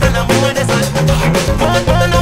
de la mujer es alta. Póngalo.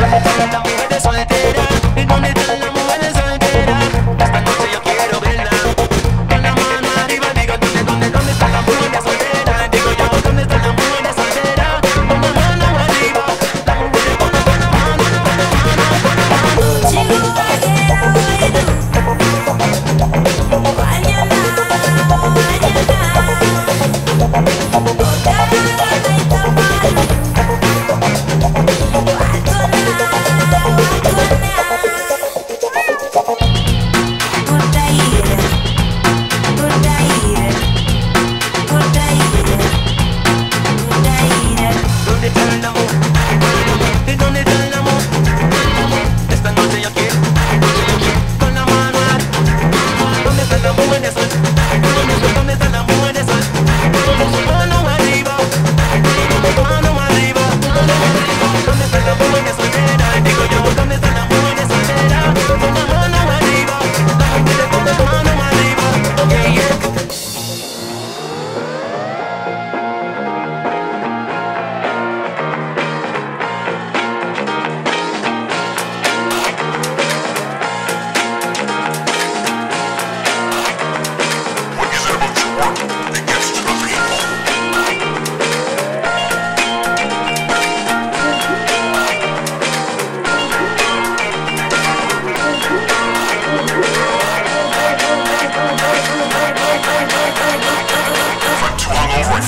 Esta mujer de soltera. and I'm a winner.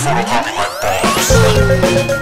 For of all my bombs.